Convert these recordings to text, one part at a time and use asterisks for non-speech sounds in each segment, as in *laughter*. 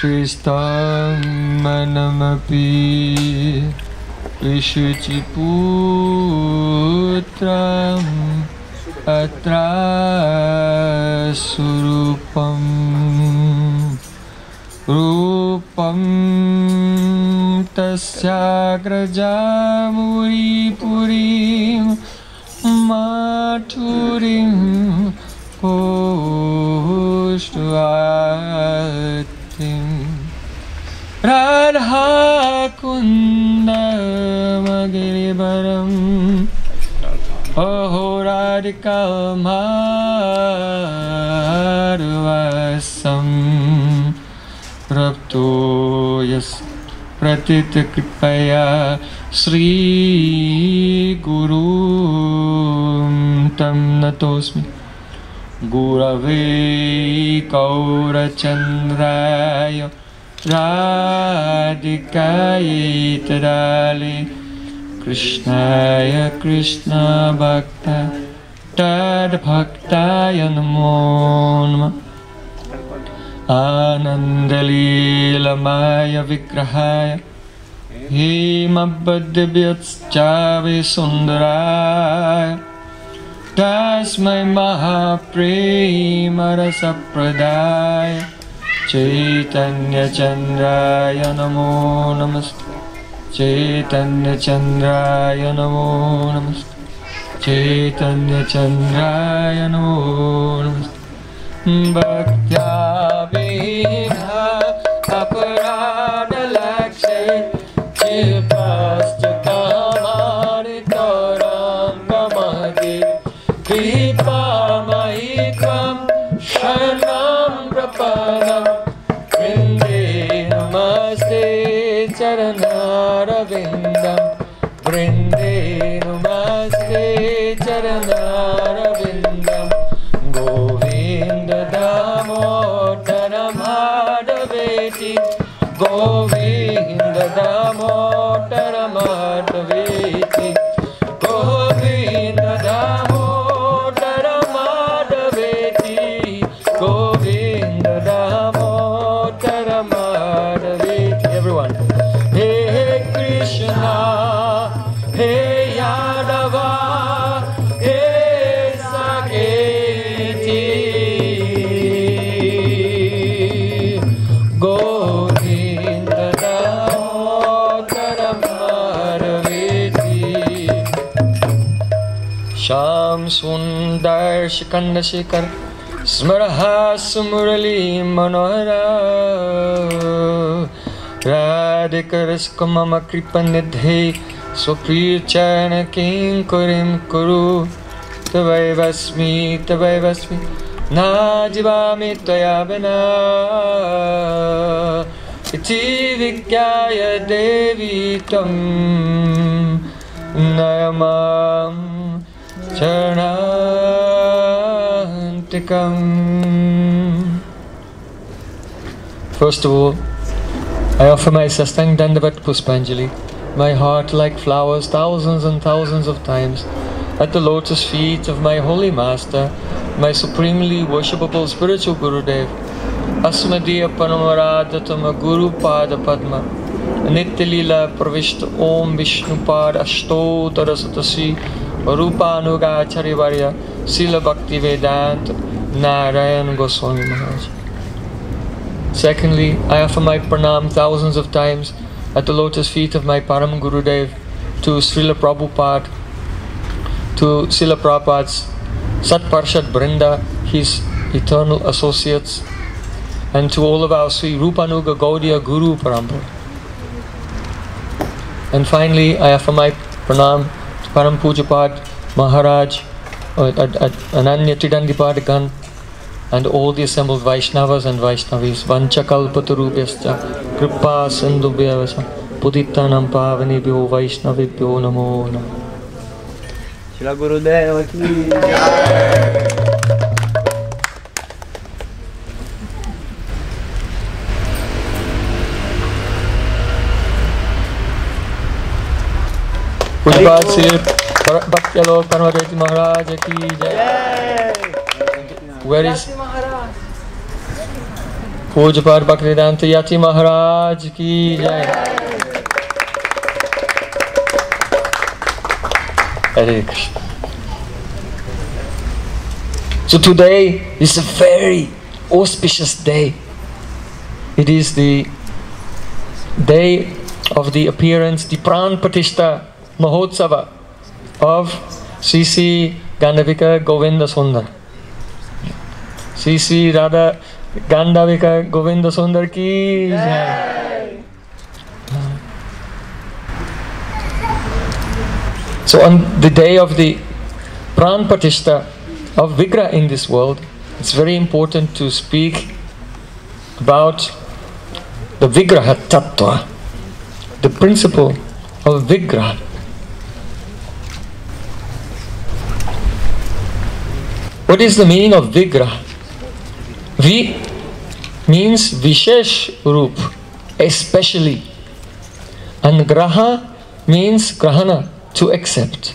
श्रेष्ठं मनमपि विशुचिपुत्रम् अत्र स्वरूपं रूपं तस्याग्रजामुरीपुरीं राधिकामार्वसं रप्तो यस् प्रतितकृपया श्रीगुरुं तं नतोऽस्मि। गुरवे कौरचन्द्राय राधिकायै तदाले कृष्णाय कृष्णभक्त तद्भक्ताय नमो नमः। आनन्दलीलमाय विग्रहाय सुन्दराय। तस्मै महाप्रेमरसप्रदाय। चैतन्यचन्द्राय नमो नमस्ते चैतन्यचन्द्राय नमो नमस्ते चैतन्यचन्द्राय नमस्ते भक्त्या विना शिखंड शेखर, स्मर स्पर्शखण्डशिखर मनोहरा। सुमुरलीमनोहरा राधिकरस्क मम कृपनिधे स्वप्रियचरण किं कुरिं। कुरु तवैवस्मि तवैवस्मि नाजिवामि त्वया विना। इति विज्ञाय देवी त्वं नयमां चरणा First of all, I offer my Sastang Dandavat Puspanjali, my heart like flowers thousands and thousands of times, at the lotus feet of my holy master, my supremely worshipable spiritual Gurudev, Asmadiya Paramaradatama Guru Pada Padma, Nitilila Pravishta Om Vishnupad Ashto Tarasatasi Rupanuga Charivarya, Varya, Sila Bhakti Vedanta, Narayan Goswami Maharaj. Secondly, I offer my pranam thousands of times at the lotus feet of my Param Gurudev to Srila Prabhupada, to Srila Prabhupada's Sat Parshad Brinda, his eternal associates, and to all of our Sri Rupanuga Gaudiya Guru Parampara. And finally, I offer my pranam to Param Pujapad Maharaj, uh, uh, uh, Ananya Tidandipadagan, and all the assembled Vaishnavas and Vaishnavis, Vanchakalpatarubhyascha, Kripa Sindhubhyavasa, Puditanam Pavanibhyo Vaishnavibhyo Namo Namo. शिला गुरुदेव की Pujapad Sri Par- Bhaktyalok Paramadvaiti Maharaj ki jai. Where is Pujapad Bhaktivedanta Yati Maharaj ki jai. Hare Krishna. So today is a very auspicious day. It is the day of the appearance, the Pran Pratishtha Mahotsava of Sri Gandharvika Govinda Sundar. Sri Radha Gandharvika Govinda Sundar ki. So on the day of the Pran Pratishtha of Vigra in this world, it's very important to speak about the Vigraha Tattva, the principle of Vigraha. What is the meaning of Vigraha? Vi means Vishesh Roop, especially. And Graha means Grahana, to accept.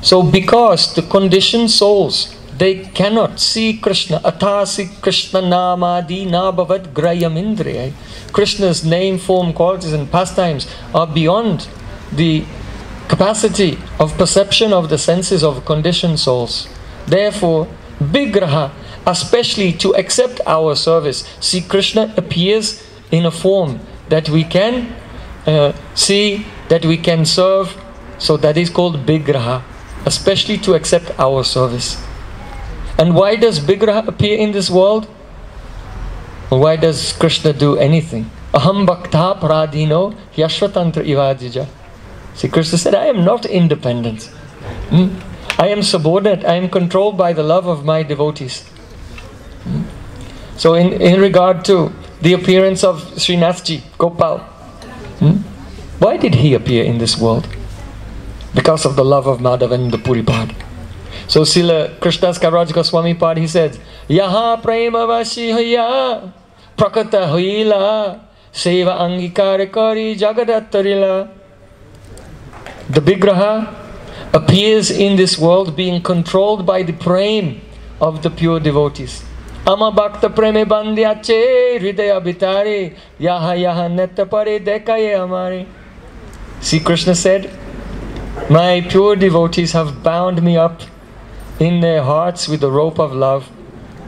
So, because the conditioned souls they cannot see Krishna, atasi Krishna namadi nabhavad grayam indriya. Krishna's name, form, qualities, and pastimes are beyond the capacity of perception of the senses of conditioned souls. Therefore, Vigraha, especially to accept our service, see Krishna appears in a form that we can uh, see, that we can serve. So that is called Vigraha, especially to accept our service. And why does Vigraha appear in this world? Why does Krishna do anything? Aham bhakta pradino yashvatantra ivadija. See, Krishna said, I am not independent. Hmm? I am subordinate. I am controlled by the love of my devotees. Hmm? So, in, in regard to the appearance of Srinathji, Gopal, hmm? why did he appear in this world? Because of the love of Madhavendra Puripad. So Sila Krishnadas Kaviraj Goswami Pad, he said, Yaha prema vashi hoya prakata hoila seva angikare kari jagadattarila. The Vigraha appears in this world being controlled by the prema of the pure devotees. Ama bhakta preme bandhyache hridaya bitare yaha yaha netta pare dekaye amare. See Krishna said, My pure devotees have bound me up in their hearts with the rope of love,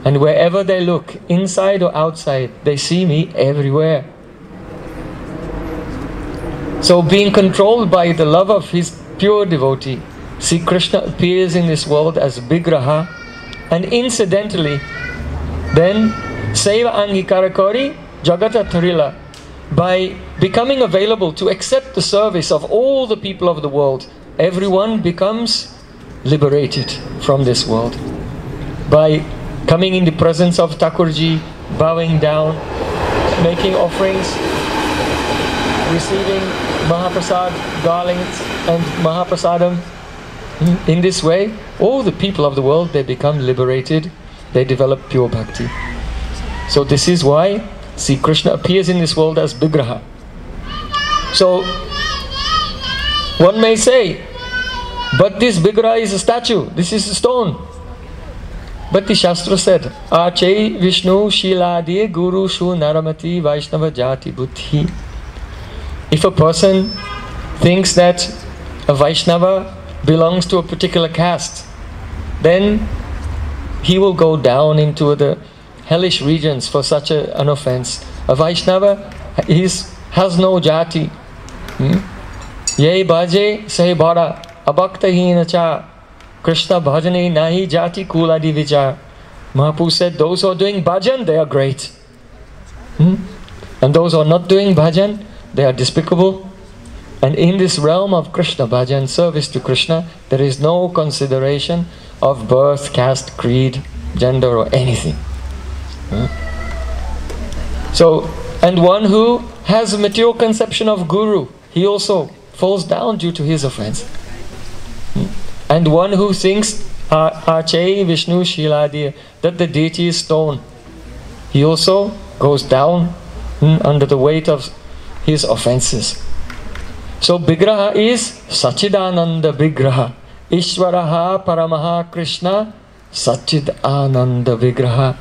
and wherever they look, inside or outside, they see me everywhere. So, being controlled by the love of his pure devotee, see Krishna appears in this world as Vigraha, and incidentally, then Seva Angikarakori Jagata Tarila, by becoming available to accept the service of all the people of the world, everyone becomes liberated from this world. By coming in the presence of Thakurji, bowing down, making offerings, receiving Mahaprasad, garlands, and Mahaprasadam. In this way, all the people of the world they become liberated, they develop pure bhakti. So this is why see Krishna appears in this world as Vigraha. So one may say, but this Vigraha is a statue, this is a stone. But the Shastra said, Arche Vishnu Shiladi Guru Shu Naramati Vaishnava Jati Buddhi. If a person thinks that a Vaishnava belongs to a particular caste, then he will go down into the hellish regions for such a, an offense. A Vaishnava is, has no jati. Hmm? Ye bhaje sahi bhara abhaktahina cha Krishna bhajane nahi jati kuladi vichar. Mahaprabhu said those who are doing bhajan, they are great. Hmm? And those who are not doing bhajan, they are despicable. And in this realm of Krishna bhajan, service to Krishna, there is no consideration of birth, caste, creed, gender, or anything. Hmm? So, and one who has a material conception of Guru, he also falls down due to his offense. Hmm? And one who thinks Arche Vishnu Shiladi, that the deity is stone, he also goes down hmm, under the weight of his offenses. So Vigraha is Sachidananda Vigraha. Ishwaraha Paramaha Krishna Sachidananda Vigraha.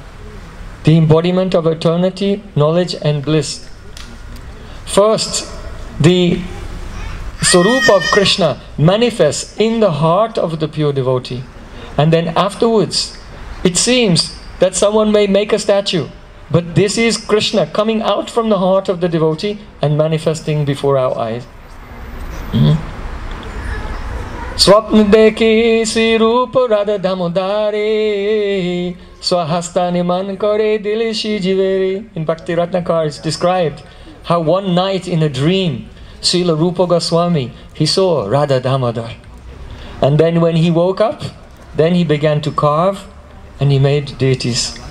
the embodiment of eternity, knowledge, and bliss. First, the Swarup of Krishna manifests in the heart of the pure devotee. And then afterwards, it seems that someone may make a statue, but this is Krishna coming out from the heart of the devotee and manifesting before our eyes. Hmm? Swapn dekhi si rupa radha damodare Swahastani man kare dilishi jivere In Bhakti Ratnakar it's described how one night in a dream Srila Rupa Goswami he saw Radha Damodar. And then when he woke up then he began to carve and he made deities.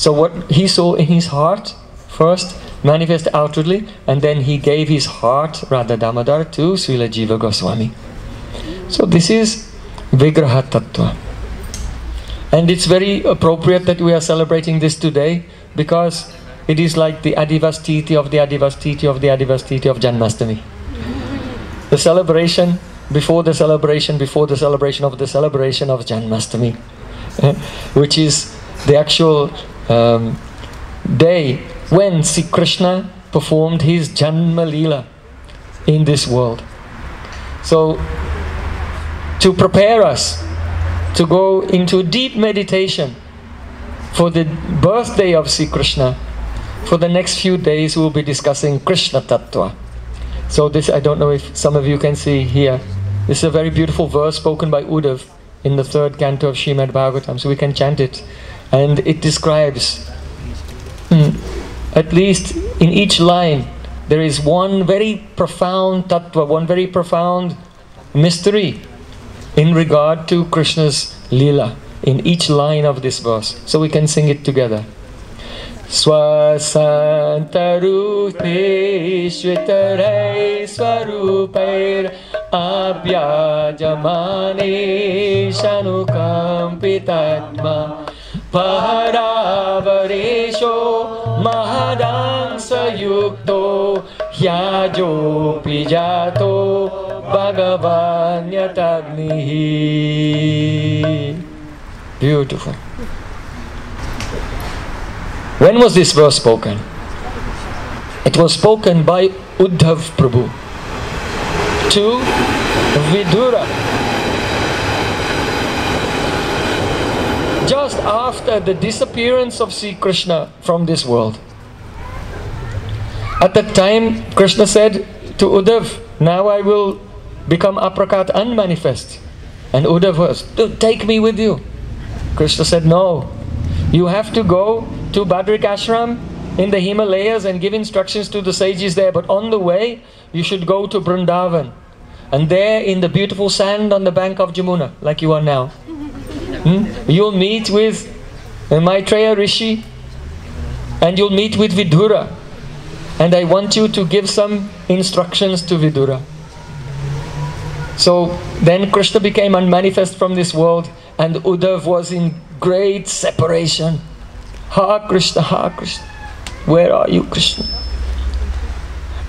So what he saw in his heart first manifest outwardly and then he gave his heart Radha Damodar to Srila Jiva Goswami. So this is Vigraha Tattva. And it's very appropriate that we are celebrating this today because it is like the Adivastiti of the Adivastiti of the Adivastiti of Janmastami. The celebration before the celebration, before the celebration of the celebration of Janmastami, eh, which is the actual um, day when Sri Krishna performed his Janma Leela in this world. So to prepare us to go into deep meditation for the birthday of Sri Krishna. For the next few days, we'll be discussing Krishna Tattva. So, this I don't know if some of you can see here. This is a very beautiful verse spoken by Uddhav in the third canto of Srimad Bhagavatam, so we can chant it And it describes, hmm, at least in each line, there is one very profound tattva, one very profound mystery in regard to Krishna's lila in each line of this verse. So we can sing it together. स्वसन्तरूपे श्वेतरै स्वरूपैर् अव्याजमाने शनुकम्पितात्मा पहरावरेशो महदांसयुक्तो ह्याजोऽपि जातो Bhagavanyatagnihi. Beautiful. When was this verse spoken? It was spoken by Uddhav Prabhu to Vidura. Just after the disappearance of Sri Krishna from this world. At that time, Krishna said to Uddhav, Now I will become aprakat unmanifest. And Uddhav was, take me with you. Krishna said, no. You have to go to Badrik Ashram in the Himalayas and give instructions to the sages there. But on the way, you should go to Vrindavan. And there in the beautiful sand on the bank of Jamuna, like you are now, hmm, you'll meet with Maitreya Rishi and you'll meet with Vidura. And I want you to give some instructions to Vidura. So then Krishna became unmanifest from this world and Uddhav was in great separation. Ha Krishna, Ha Krishna, where are you Krishna?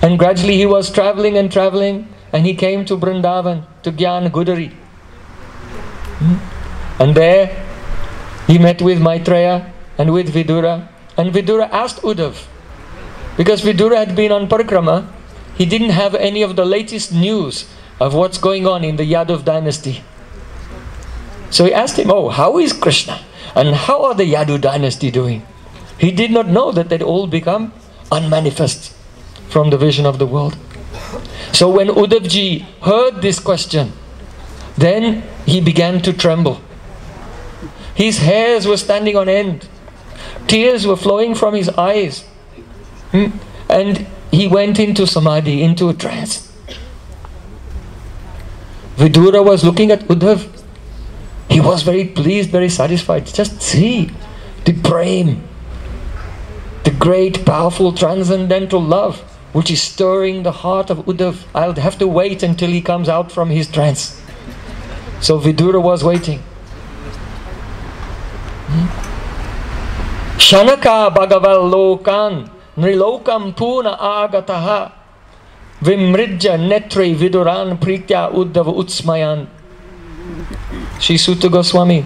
And gradually he was traveling and traveling and he came to Vrindavan, to Gyan Gudari. And there he met with Maitreya and with Vidura. And Vidura asked Uddhav, because Vidura had been on parikrama, he didn't have any of the latest news of what's going on in the Yadav dynasty. So he asked him, Oh, how is Krishna? And how are the Yadu dynasty doing? He did not know that they'd all become unmanifest from the vision of the world. So when Uddhavji heard this question, then he began to tremble. His hairs were standing on end. Tears were flowing from his eyes. Hmm? And he went into samadhi, into a trance. Vidura was looking at Uddhav. He was very pleased, very satisfied. Just see the prem, the great, powerful, transcendental love which is stirring the heart of Uddhav. I'll have to wait until he comes out from his trance. So Vidura was waiting. Shanaka Bhagaval Lokan Nrilokam Puna Agataha Vimridja Netre Viduran Pritya Uddhava Utsmayan. Sri Suta Goswami,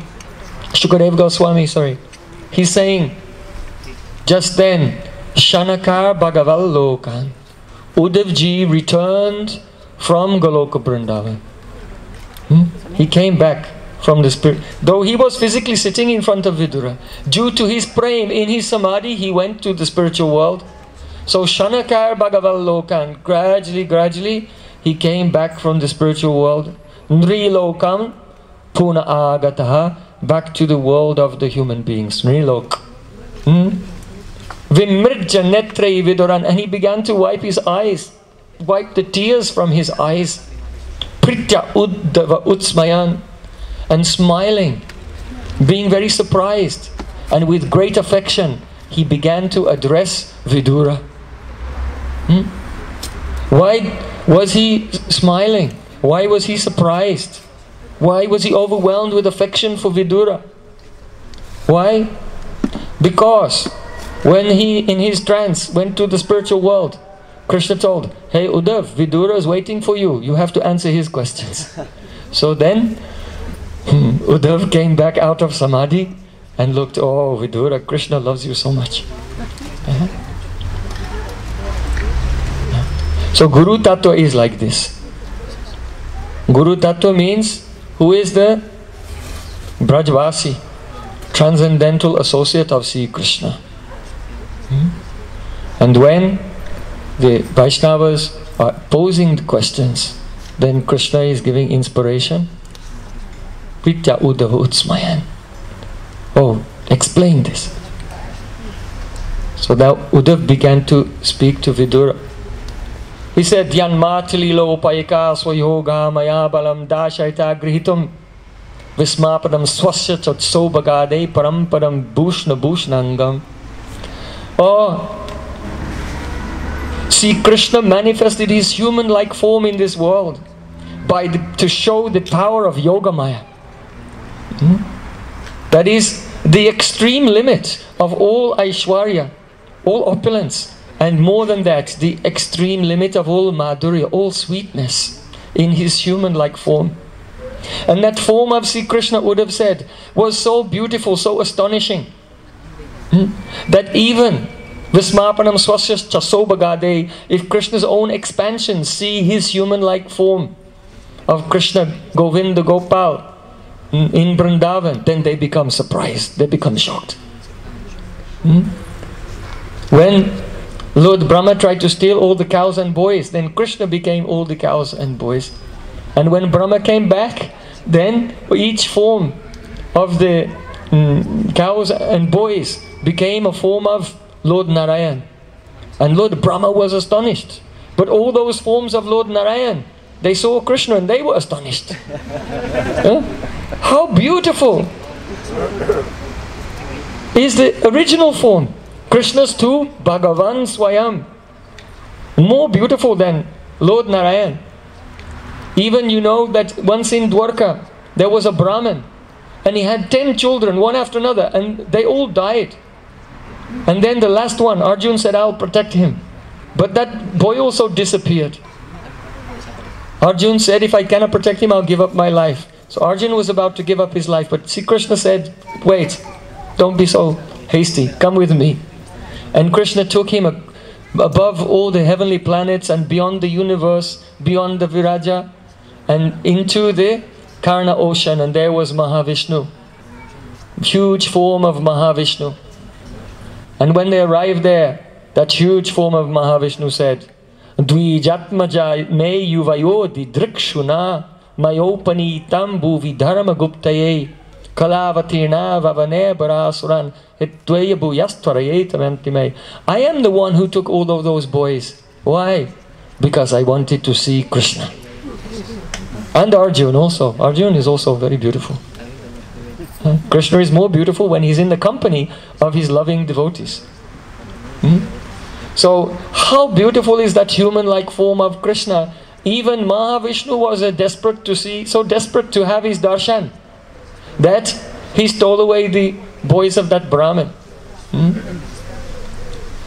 Shukadev Goswami, sorry. He's saying, Just then, Shanakar Bhagaval Lokan, Uddhavji returned from Goloka Vrindavan. Hmm? He came back from the spirit. Though he was physically sitting in front of Vidura, due to his praying in his samadhi, he went to the spiritual world. So Shanakar Bhagaval Lokan, gradually, gradually, he came back from the spiritual world. Nri Lokam Puna Agataha, back to the world of the human beings. Nrilok. Hmm? Vimridja Netre Viduran, and he began to wipe his eyes, wipe the tears from his eyes. Pritya Uddhava Utsmayan, and smiling, being very surprised, and with great affection, he began to address Vidura. Hmm? Why was he smiling? Why was he surprised? Why was he overwhelmed with affection for Vidura? Why? Because when he, in his trance, went to the spiritual world, Krishna told, Hey Uddhav, Vidura is waiting for you. You have to answer his questions. *laughs* so then, Uddhav came back out of Samadhi and looked, Oh, Vidura, Krishna loves you so much. Uh-huh. So Guru Tattva is like this. Guru Tattva means who is the Brajvasi, transcendental associate of Sri Krishna. Hmm? And when the Vaishnavas are posing the questions, then Krishna is giving inspiration. Uddhava Utsmayan. Oh, explain this. So now Uddhav began to speak to Vidura. He said, Yanmatililo upayika swayoga maya balam dashaita grihitum vismapadam swasya chatsobagade parampadam bhushna bhushnangam. Oh, see, Krishna manifested his human-like form in this world by the, to show the power of Yoga Maya. Hmm? That is the extreme limit of all Aishwarya, all opulence, and more than that, the extreme limit of all madhurya, all sweetness in his human-like form. And that form of Sri Krishna would have said was so beautiful, so astonishing, hmm, that even Vismapanam Swasya Chasobagade, if Krishna's own expansions see his human-like form of Krishna, Govinda, Gopal in Vrindavan, then they become surprised, they become shocked. Hmm? When Lord Brahma tried to steal all the cows and boys. Then Krishna became all the cows and boys. And when Brahma came back, then each form of the mm, cows and boys became a form of Lord Narayan. And Lord Brahma was astonished. But all those forms of Lord Narayan, they saw Krishna and they were astonished. *laughs* huh? How beautiful is the original form. Krishna's too, Bhagavan Swayam. More beautiful than Lord Narayan. Even you know that once in Dwarka, there was a Brahmin and he had ten children, one after another, and they all died. And then the last one, Arjun said, I'll protect him. But that boy also disappeared. Arjun said, if I cannot protect him, I'll give up my life. So Arjun was about to give up his life, but Sri Krishna said, wait, don't be so hasty, come with me. And Krishna took him above all the heavenly planets and beyond the universe, beyond the Viraja, and into the Karana ocean, and there was Mahavishnu. Huge form of Mahavishnu. And when they arrived there, that huge form of Mahavishnu said, Dvijatmaja me yuvayodi drikshuna mayopani tambu vidharma guptaye kalavatirna vavane barasuran I am the one who took all of those boys. Why? Because I wanted to see Krishna. And Arjun also. Arjun is also very beautiful. Krishna is more beautiful when he's in the company of his loving devotees. Hmm? So, how beautiful is that human-like form of Krishna? Even Mahavishnu was desperate to see, so desperate to have his darshan, that he stole away the boys of that Brahmin. Hmm?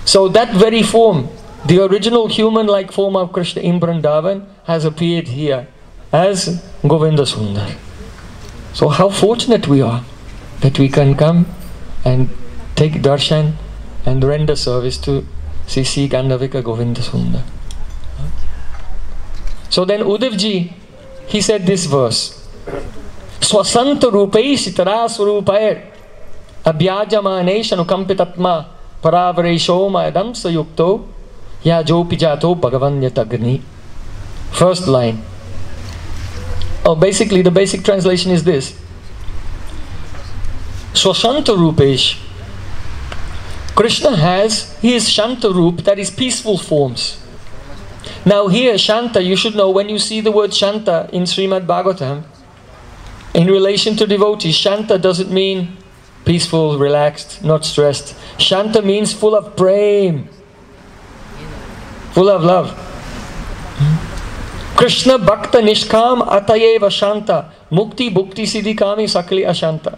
So that very form, the original human-like form of Krishna in Vrindavan has appeared here as Govinda Sundar. So how fortunate we are that we can come and take darshan and render service to Sisi Gandavika Govinda Sundar. So then Uddhavji, he said this verse. स्वसंत रूपैश तरा स्वरूपैर अभ्याजमानेश अनुकंपितत्मा परावरेशो मदम सयुक्तो या जो पिजातो भगवन्यतग्नि First line. Oh, basically, the basic translation is this Swashanta Rupesh. Krishna has his Shanta Roop, that is peaceful forms. Now, here, Shanta, you should know when you see the word Shanta in Srimad Bhagavatam, in relation to devotees, Shanta doesn't mean peaceful, relaxed, not stressed. Shanta means full of prem, full of love. Krishna Bhakta Nishkam Atayeva Shanta Mukti Bhukti Siddhi Siddhikami Sakli Ashanta.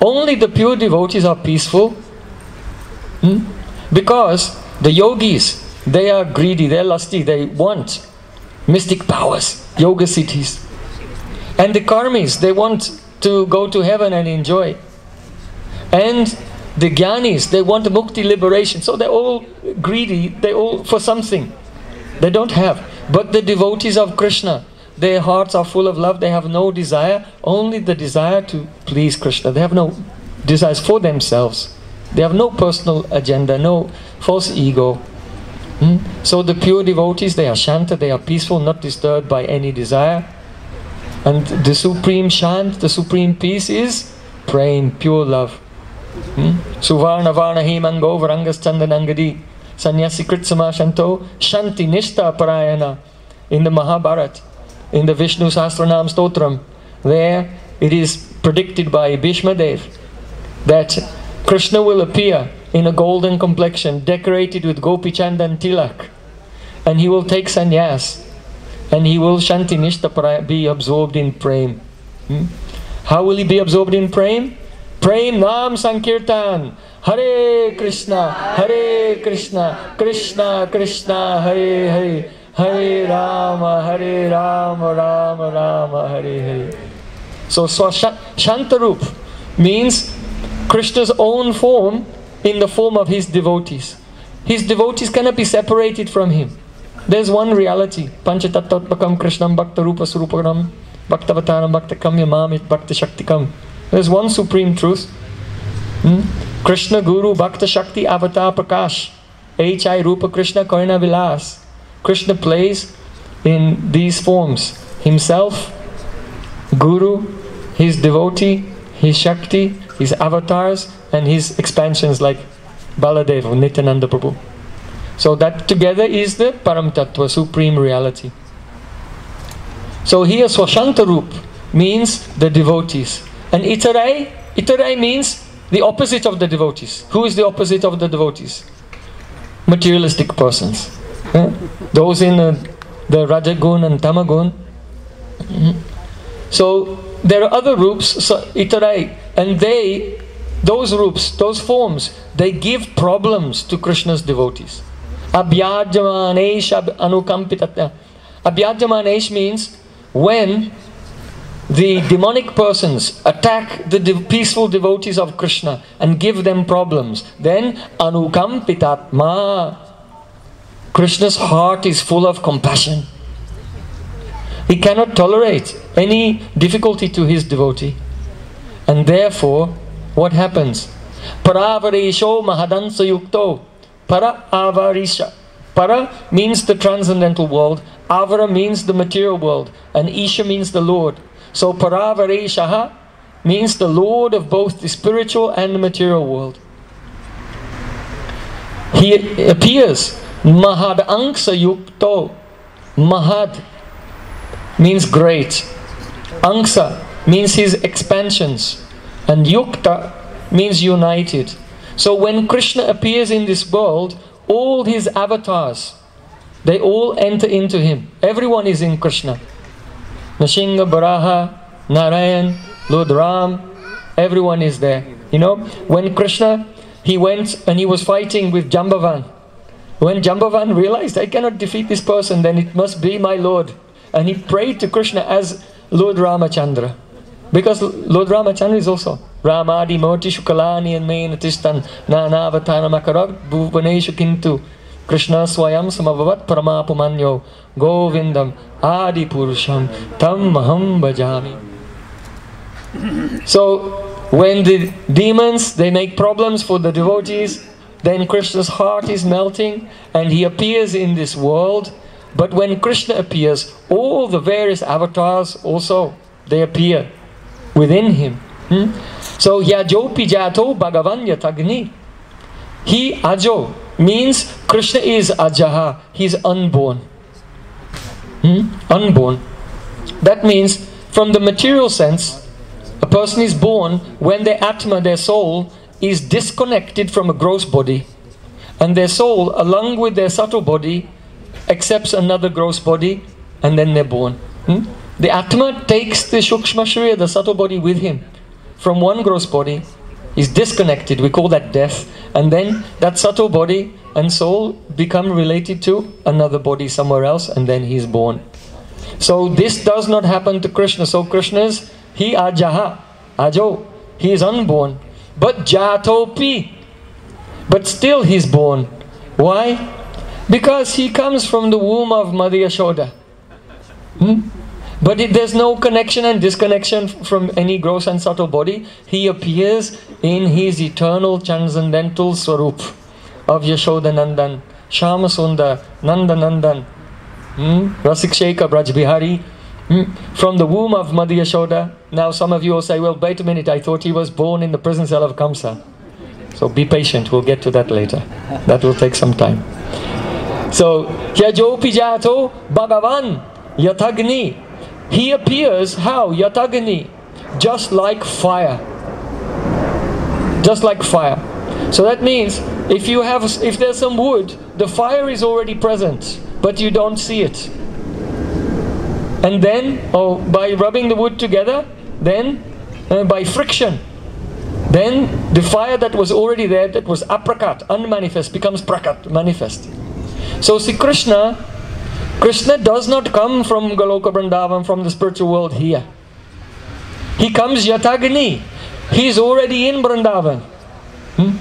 Only the pure devotees are peaceful hmm? because the yogis they are greedy, they are lusty, they want mystic powers, yoga siddhis. And the karmis, they want to go to heaven and enjoy. And the jnanis, they want mukti liberation. So they're all greedy, they all for something. They don't have. But the devotees of Krishna, their hearts are full of love, they have no desire, only the desire to please Krishna. They have no desires for themselves. They have no personal agenda, no false ego. Hmm? So the pure devotees, they are shanta, they are peaceful, not disturbed by any desire. And the supreme shant, the supreme peace is praying, pure love. Hmm? Suvarna varna himango varangas chandanangadi sanyasi kritsama shanto shanti nishta parayana in the Mahabharata, in the Vishnu Sahasranam Stotram. There it is predicted by Bhishma Dev that Krishna will appear in a golden complexion decorated with gopi chandan tilak and he will take sannyas and he will shanti nishta be absorbed in prem. Hmm? How will he be absorbed in prem? Prem Nam Sankirtan. Hare Krishna, Hare Krishna, Krishna Krishna, Hare Hare, Hare Rama, Hare Rama, Rama Rama, Hare Hare. So Shantarup means Krishna's own form in the form of his devotees. His devotees cannot be separated from him. There's one reality. Panchatattvatmakam Krishnam Bhakta Rupa Surupanam Bhaktavataram Bhakta Kamya Mamit Bhakta Shaktikam. There's one supreme truth. Hmm? Krishna Guru Bhakta Shakti Avatar Prakash. H.I. Rupa Krishna Karna Vilas. Krishna plays in these forms. Himself, Guru, his devotee, his Shakti, his avatars, and his expansions like Baladev, Nityananda Prabhu. So that together is the Param Tattva, supreme reality. So here Swashanta Rup means the devotees. And Itarai, Itarai means the opposite of the devotees. Who is the opposite of the devotees? Materialistic persons. Eh? Those in uh, the Rajagun and Tamagun. Mm-hmm. So there are other rups, so, Itarai, and they, those rups, those forms, they give problems to Krishna's devotees. Abhyajamanesh anukampitatya. Abhyajamanesh means when the demonic persons attack the de peaceful devotees of Krishna and give them problems, then anukampitatma. Krishna's heart is full of compassion. He cannot tolerate any difficulty to his devotee. And therefore, what happens? Paravarisho mahadansa yukto Para avarisha. Para means the transcendental world, avara means the material world, and isha means the Lord. So paravarishaha means the Lord of both the spiritual and the material world. He appears mahad yukto. Mahad means great. Anksa means his expansions. And yukta means united. So when Krishna appears in this world, all his avatars, they all enter into him. Everyone is in Krishna. Nashinga, Baraha, Narayan, Lord Ram, everyone is there. You know, when Krishna, he went and he was fighting with Jambavan. When Jambavan realized, I cannot defeat this person, then it must be my Lord. And he prayed to Krishna as Lord Ramachandra. Because Lord Ramachandra is also Ramadi Motishu Kalani and Main Tistan Nanavatana Makarag Bhuvaneshu Kintu Krishna Swayam Samavavat Paramapumanyo Govindam Adi Purusham Tam Bhajami. So when the demons they make problems for the devotees, then Krishna's heart is melting and he appears in this world. But when Krishna appears, all the various avatars also they appear within him. Hmm? So Yajopi Jato Bhagavan Yatagni. He Ajo means Krishna is Ajaha, he's unborn. Hmm? Unborn. That means from the material sense, a person is born when their atma, their soul, is disconnected from a gross body. And their soul, along with their subtle body, accepts another gross body and then they're born. Hmm? The Atma takes the Shukshma Shriya, the subtle body, with him from one gross body. Is disconnected, we call that death. And then that subtle body and soul become related to another body somewhere else, and then he's born. So this does not happen to Krishna. So Krishna is he ajaha, ajo, he is unborn. But jatopi, but still he's born. Why? Because he comes from the womb of Madhya Yashoda. Hmm? But it, there's no connection and disconnection from any gross and subtle body. He appears in his eternal transcendental swarup of Yashoda Nandan, Shama Sundar, Nanda Nandan, hmm? Rasik Sheikha Braj Hmm? From the womb of Madhya Yashoda. Now some of you will say, well, wait a minute, I thought he was born in the prison cell of Kamsa. So be patient, we'll get to that later. That will take some time. So, Yajopi Jato Bhagavan Yatagni. He appears how? Yatagni. Just like fire. Just like fire. So that means if you have if there's some wood, the fire is already present, but you don't see it. And then, oh, by rubbing the wood together, then uh, by friction, then the fire that was already there, that was aprakat, unmanifest, becomes prakat, manifest. So see Krishna, Krishna does not come from Goloka Vrindavan, from the spiritual world here. He comes Yatagni. He is already in Vrindavan. Hmm?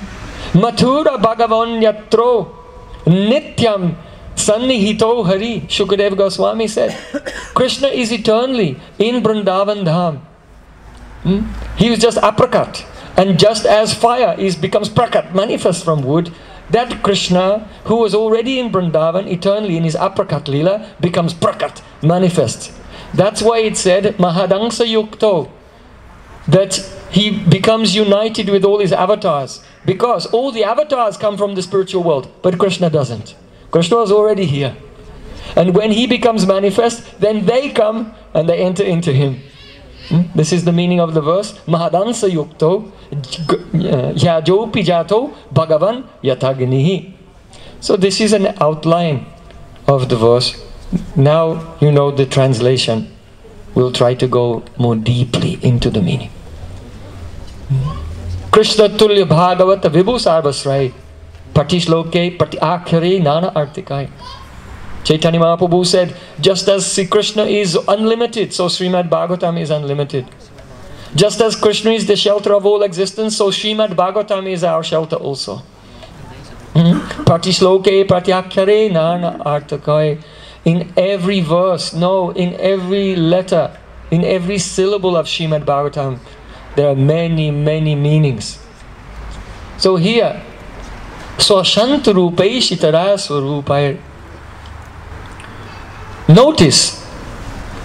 Mathura Bhagavan Yatro Nityam Sannihito Hari, Shukadev Goswami said. *coughs* Krishna is eternally in Vrindavan Dham. Hmm? He was just aprakat. And just as fire is becomes prakat, manifest from wood, that Krishna, who was already in Vrindavan eternally in his aprakat lila, becomes prakat, manifest. That's why it said Mahadangsa Yukto, that he becomes united with all his avatars. Because all the avatars come from the spiritual world, but Krishna doesn't. Krishna is already here. And when he becomes manifest, then they come and they enter into him. Hmm? This is the meaning of the verse. Mahadansa yukto yajopi jato bhagavan yatagnihi. So this is an outline of the verse. Now you know the translation. We'll try to go more deeply into the meaning. Krishna tulya bhagavata vibhu sarvasrai patishloke pati akhare nana artikai. Chaitanya Mahaprabhu said, just as Sri Krishna is unlimited, so Srimad Bhagavatam is unlimited. Just as Krishna is the shelter of all existence, so Srimad Bhagavatam is our shelter also. Hmm? Pratisloke pratyakhyare nana artakai. In every verse, no, in every letter, in every syllable of Srimad Bhagavatam, there are many, many meanings. So here, Swashantarupai Shitara Swarupai. Notice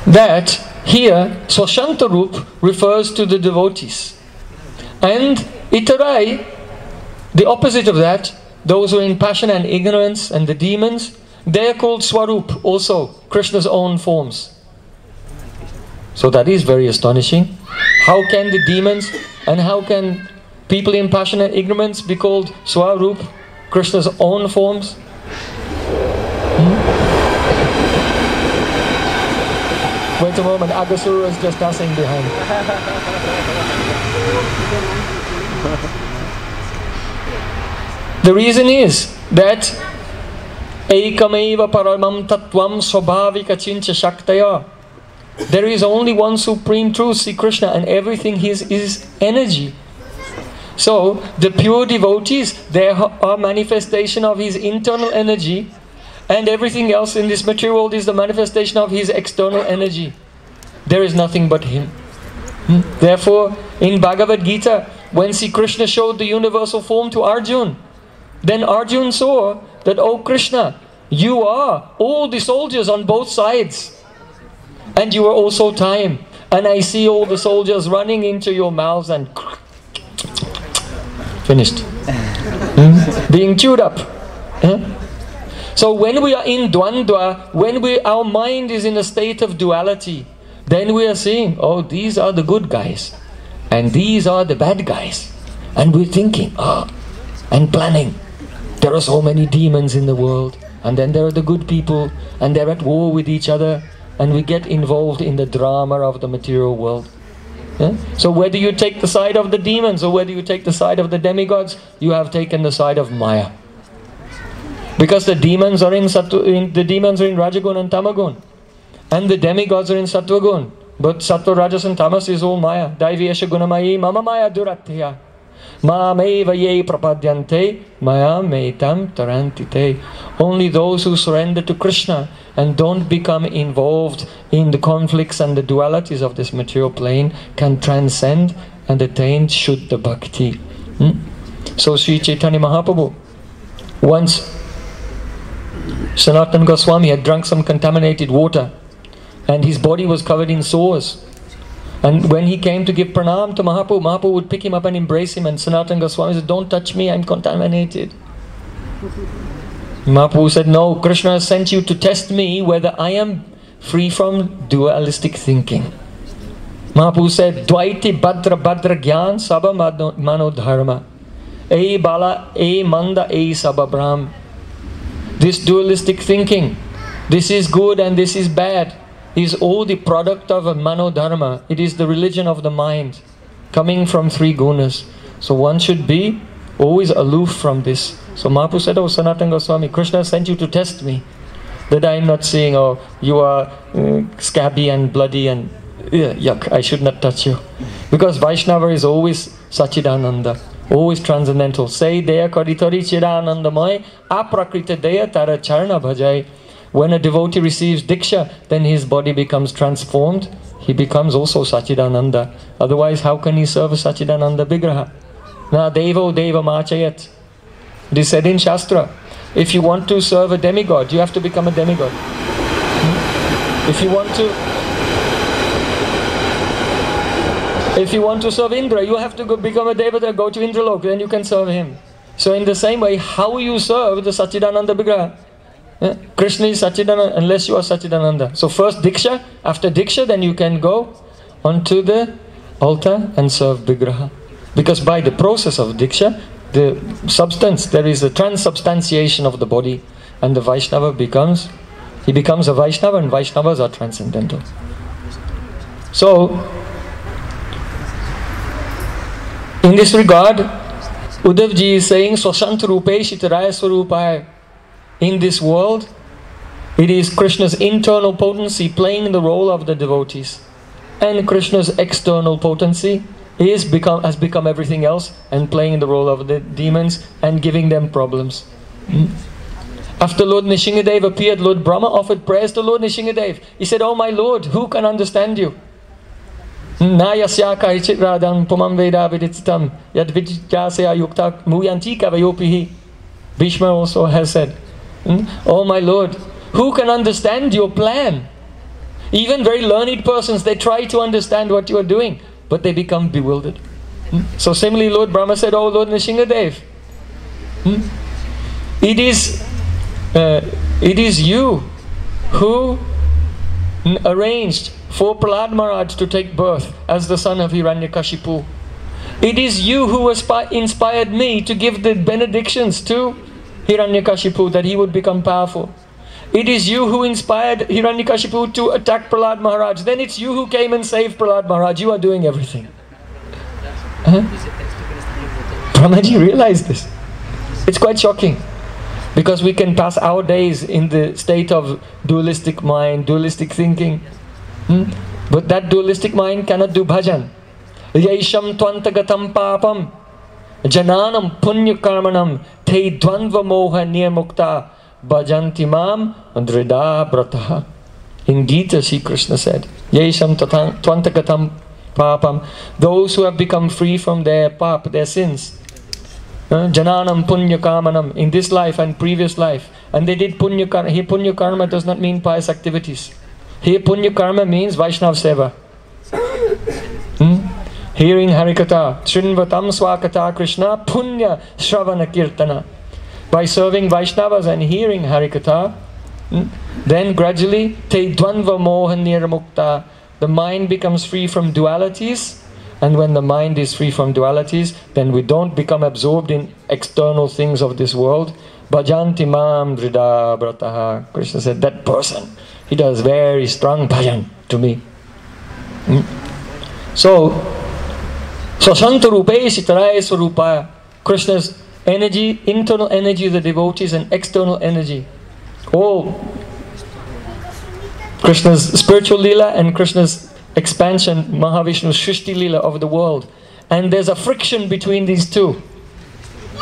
that here Swashantarup refers to the devotees. And Itarai, the opposite of that, those who are in passion and ignorance and the demons, they are called Swarup, also Krishna's own forms. So that is very astonishing. How can the demons and how can people in passion and ignorance be called Swarup, Krishna's own forms? Hmm? Wait a moment, Agasura is just passing behind. the reason is that Ekameva paramam tatvam swabhavika chincha shaktaya. There is only one supreme truth, Sri Krishna, and everything is, is energy, So the pure devotees, they are manifestation of his internal energy, and everything else in this material world is the manifestation of his external energy. There is nothing but him. Hmm? Therefore, in Bhagavad Gita, when Sri Krishna showed the universal form to Arjun, then Arjun saw that, oh Krishna, you are all the soldiers on both sides. And you are also time. And I see all the soldiers running into your mouths and *tsk* *tsk* *tsk* finished. Hmm? Being chewed up. Huh? So when we are in Dwandwa, when we our mind is in a state of duality, then we are seeing, oh, these are the good guys, and these are the bad guys. And we're thinking, oh, and planning. There are so many demons in the world, and then there are the good people, and they're at war with each other, and we get involved in the drama of the material world. Yeah? So whether you take the side of the demons or whether you take the side of the demigods, you have taken the side of Maya. Because the demons are in, Sattva, in the demons are in Rajagun and Tamagun. And the demigods are in Sattvagun. But Sattva, Rajas and Tamas is all Maya. Daiviyasha Gunamayi Mama Maya Duratya. Mameva prapadyante maya metam tarantite. Only those who surrender to Krishna and don't become involved in the conflicts and the dualities of this material plane can transcend and attain Shuddha Bhakti. Hmm? So Sri Chaitanya Mahaprabhu once Sanatan Goswami had drunk some contaminated water and his body was covered in sores. And when he came to give pranam to Mahaprabhu, Mahaprabhu would pick him up and embrace him and Sanatan Goswami said, don't touch me, I'm contaminated. Mahaprabhu said, no, Krishna has sent you to test me whether I am free from dualistic thinking. Mahaprabhu said, Dvaiti Badra Badra Gyan Sabha Mano Dharma. Bala, A Manda, A Sabha This dualistic thinking, this is good and this is bad, is all the product of a manodharma. It is the religion of the mind, coming from three gunas. So one should be always aloof from this. So Mahaprabhu said, Oh Sanatana Goswami, Krishna sent you to test me. That I am not saying, oh, you are uh, scabby and bloody and uh, yuck, I should not touch you. Because Vaishnava is always Sachidananda, always transcendental. Say Deya Karitori Chidanandamai, Aprakrita Deya Tara Charna Bhajai. When a devotee receives Diksha, then his body becomes transformed. He becomes also Sachidananda. Otherwise, how can he serve Sachidananda Vigraha? Na Devo Deva Machayat. It is said in Shastra. If you want to serve a demigod, you have to become a demigod. Hmm? If you want to if you want to serve Indra, you have to go become a devata, go to Indralok, then you can serve him. So in the same way, how you serve the Sachidananda Vigraha? Yeah? Krishna is Sachidananda unless you are Sachidananda. So first Diksha, after Diksha then you can go onto the altar and serve Vigraha. Because by the process of Diksha, the substance, there is a transubstantiation of the body and the Vaishnava becomes, he becomes a Vaishnava and Vaishnavas are transcendental. So, in this regard, Uddhavji is saying, Itaraya Swarupaya. In this world, it is Krishna's internal potency playing the role of the devotees. And Krishna's external potency is become, has become everything else and playing the role of the demons and giving them problems. After Lord Nrisinghadev appeared, Lord Brahma offered prayers to Lord Nrisinghadev. He said, Oh my Lord, who can understand you? Nayasya radam pumam veda viditam yad vidyasya yukta muyanti kavayopihi. Bhishma also has said, hmm? Oh my Lord, who can understand your plan? Even very learned persons, they try to understand what you are doing but they become bewildered. Hmm? So similarly, Lord Brahma said, Oh Lord Nrisinghadev, hmm? it is uh, it is you who arranged for Prahlad Maharaj to take birth as the son of Hiranyakashipu. It is you who inspired me to give the benedictions to Hiranyakashipu that he would become powerful. It is you who inspired Hiranyakashipu to attack Prahlad Maharaj. Then it's you who came and saved Prahlad Maharaj. You are doing everything. Huh? Realized this. It's quite shocking. Because we can pass our days in the state of dualistic mind, dualistic thinking. Hmm? But that dualistic mind cannot do bhajan. Yaisham twantagatam papam Jananam punya karmanam te dvandva moha nirmukta bhajanti mam drida brataha. In Gita, Sri Krishna said, Yesham twantakatam papam, those who have become free from their pap, their sins. Jananam punya kamanam, in this life and previous life. And they did punya karma. Here punya karma does not mean pious activities. Here punya karma means Vaishnav seva. Hmm? Hearing Harikatha, Srinvatam Swakata Krishna, Punya Shravana Kirtana. By serving Vaishnavas and hearing Harikatha, hmm? then gradually, Te Dvandva Mohan Nirmukta, the mind becomes free from dualities. And when the mind is free from dualities, then we don't become absorbed in external things of this world. Bhajanti mam drida brataha. Krishna said, that person, he does very strong bhajan to me. Hmm? So, Swasanta Rupeshi Taraya Swarupaya. Krishna's energy, internal energy of the devotees and external energy. All Krishna's spiritual lila and Krishna's expansion, Mahavishnu's Shrishti lila of the world. And there's a friction between these two.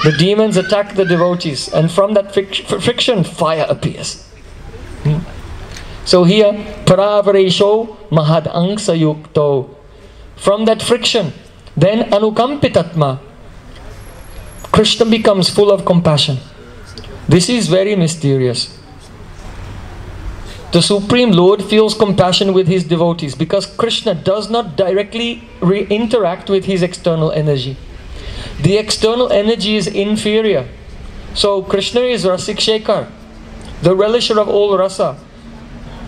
The demons attack the devotees, and from that friction, fire appears. So here, Paravaresho Mahad Angsa Yukto. From that friction, then Anukampitatma, Krishna becomes full of compassion. This is very mysterious. The Supreme Lord feels compassion with his devotees because Krishna does not directly interact with his external energy. The external energy is inferior. So Krishna is Rasik Shekhar, the relisher of all rasa.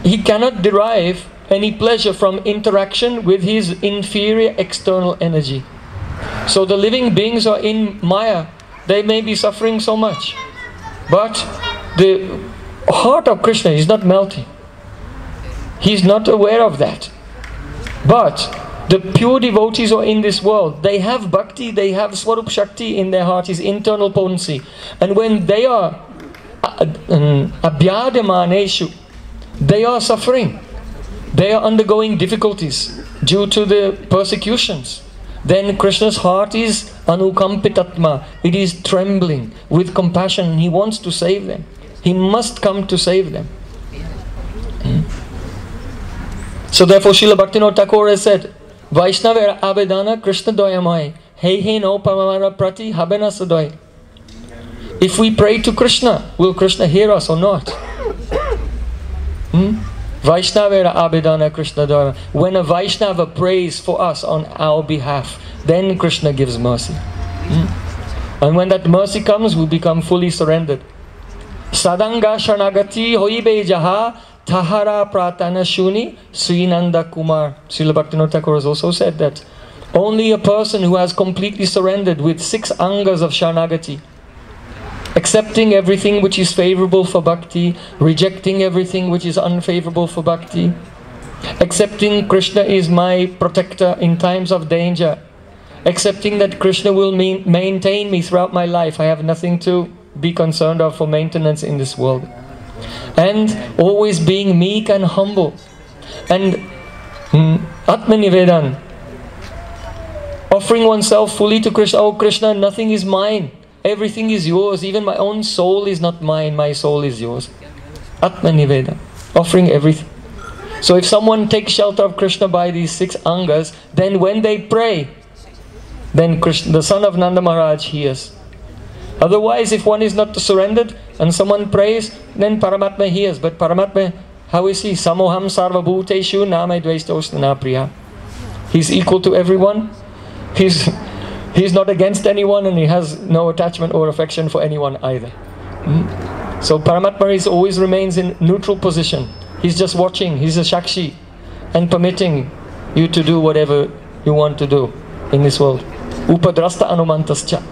He cannot derive any pleasure from interaction with his inferior external energy. So the living beings are in Maya. They may be suffering so much. But the heart of Krishna is not melting. He's not aware of that. But the pure devotees are in this world. They have bhakti, they have swarup shakti in their heart, his internal potency. And when they are uh, um, abhyadamaneshu, they are suffering. They are undergoing difficulties due to the persecutions. Then Krishna's heart is anukampitatma. It is trembling with compassion. He wants to save them. He must come to save them. Hmm. So therefore Srila Bhaktivinoda Thakur has said, Vaishnava Abedana Krishna Doyamai. Hey no pamara prati habena sadoy. If we pray to Krishna, will Krishna hear us or not? Hmm? Vaishnava Abedana Krishna Doyamai. When a Vaishnava prays for us on our behalf, then Krishna gives mercy. Hmm? And when that mercy comes, we become fully surrendered. Sadanga Shanagati Hoibe Jaha Tahara Pratana Shuni Srinanda Kumar. Srila Bhaktivinoda Thakur has also said that only a person who has completely surrendered with six angas of Shanagati, accepting everything which is favorable for bhakti, rejecting everything which is unfavorable for bhakti, accepting Krishna is my protector in times of danger, accepting that Krishna will maintain me throughout my life. I have nothing to be concerned of for maintenance in this world. And always being meek and humble. And mm, Atmanivedan offering oneself fully to Krishna oh Krishna nothing is mine everything is yours even my own soul is not mine my soul is yours Atmanivedan offering everything so if someone takes shelter of Krishna by these six angas then when they pray then Krishna, the son of Nanda Maharaj hears Otherwise, if one is not surrendered and someone prays, then Paramatma hears. But Paramatma, how is he? Samoham sarva bhuteshu namai dvaistosna priya. He's equal to everyone. He's, he's not against anyone and he has no attachment or affection for anyone either. Hmm? So Paramatma is always remains in neutral position. He's just watching. He's a shakshi and permitting you to do whatever you want to do in this world. Upadrasta anumantascha.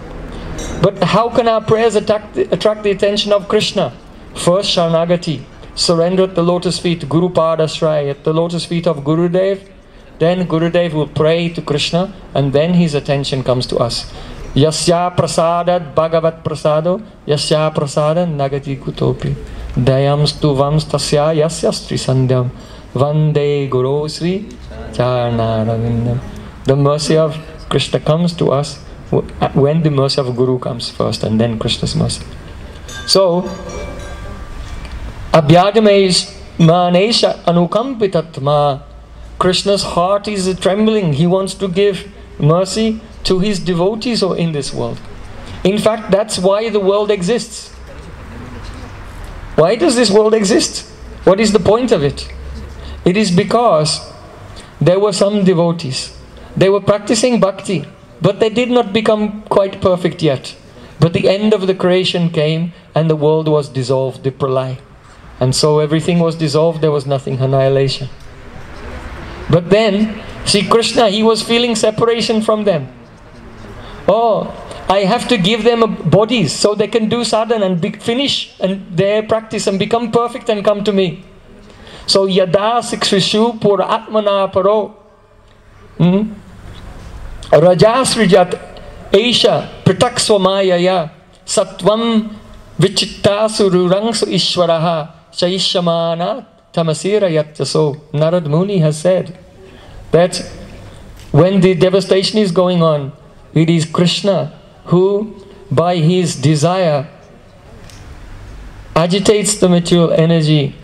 But how can our prayers attract the, attract the attention of Krishna? First, Sharnagati. Surrender at the lotus feet, Guru Padashraya, at the lotus feet of Gurudev. Then Gurudev will pray to Krishna and then his attention comes to us. Yasya prasadat bhagavat prasado, yasya prasadat nagati kutopi. Dayam stuvams tasya yasya stri sandhyam. Vande Guru Sri Charnaravindam. The mercy of Krishna comes to us when the mercy of Guru comes first and then Krishna's mercy. So, Abhyadamesh Manesha Anukampitatma. Krishna's heart is trembling. He wants to give mercy to his devotees or in this world. In fact, that's why the world exists. Why does this world exist? What is the point of it? It is because there were some devotees. They were practicing bhakti, but they did not become quite perfect yet. But the end of the creation came and the world was dissolved, the. And so everything was dissolved, there was nothing, annihilation. But then, see Krishna, he was feeling separation from them. Oh, I have to give them bodies so they can do sadhana and be, finish and their practice and become perfect and come to me. So yada sikshishu pur atmana paro. Hmm? Rajasrijat Aisha Pritak Swamayaya Satvam Vichittasururangsu Ishwaraha Shaishamana Tamasira Yatyaso. Narad Muni has said that when the devastation is going on, it is Krishna who, by his desire, agitates the material energy.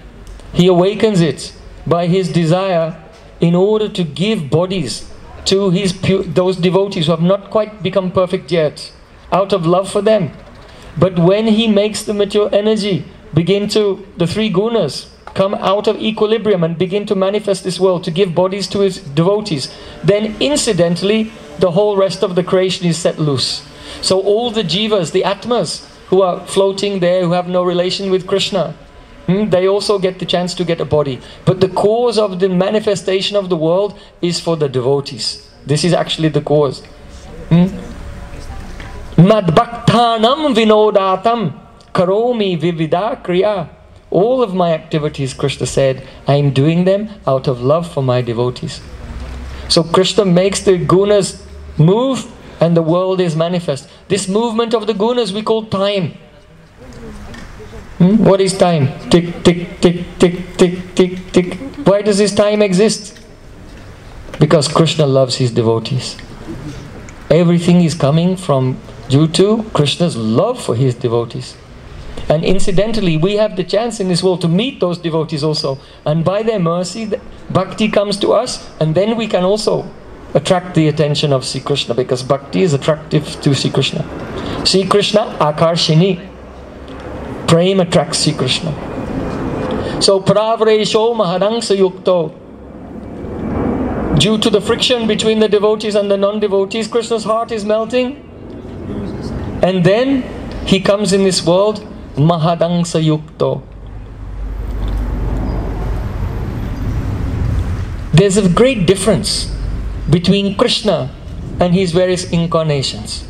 He awakens it by his desire in order to give bodies to his those devotees who have not quite become perfect yet, out of love for them. But when he makes the material energy begin to, the three gunas, come out of equilibrium and begin to manifest this world, to give bodies to his devotees, then incidentally, the whole rest of the creation is set loose. So all the jivas, the atmas, who are floating there, who have no relation with Krishna, Hmm, they also get the chance to get a body. But the cause of the manifestation of the world is for the devotees. This is actually the cause. Hmm? Madbhaktanam vinodatam karomi vivida kriya. All of my activities, Krishna said, I am doing them out of love for my devotees. So Krishna makes the gunas move and the world is manifest. This movement of the gunas we call time. Hmm? What is time? Tick, tick, tick, tick, tick, tick, tick. Why does this time exist? Because Krishna loves his devotees. Everything is coming from due to Krishna's love for his devotees. And incidentally, we have the chance in this world to meet those devotees also. And by their mercy, the bhakti comes to us, and then we can also attract the attention of Sri Krishna because bhakti is attractive to Sri Krishna. Sri Krishna akarshini. Prem attracts Sri Krishna. So pravresho mahadangsa yukto. Due to the friction between the devotees and the non-devotees, Krishna's heart is melting. And then he comes in this world mahadangsa yukto. There's a great difference between Krishna and his various incarnations.